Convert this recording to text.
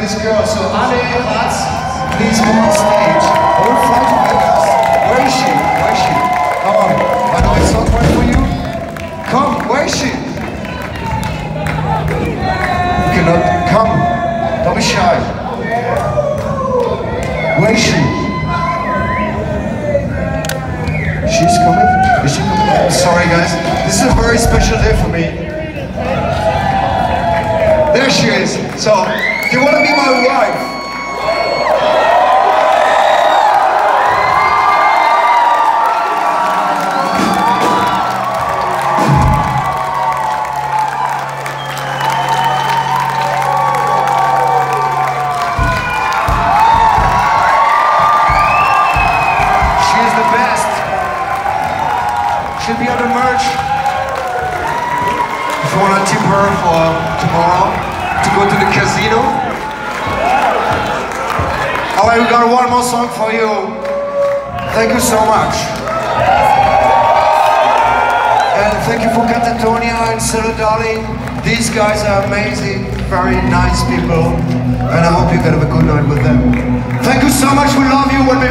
this girl. So Ale Ratz, please come on stage. Fly to Vegas. Where is she? Where is she? Come on. I know it's not right for you. Come, where is she? You cannot come. Don't be shy. Where is she? She's coming? Is she coming? I'm sorry guys. This is a very special day for me. There she is. So, you want to be my wife? She is the best. She'll be on the merch. If you want to tip her for Alright, we got one more song for you. Thank you so much. And thank you for Catatonia and Sarah Darling. These guys are amazing, very nice people. And I hope you can have a good night with them. Thank you so much. We love you. We'll be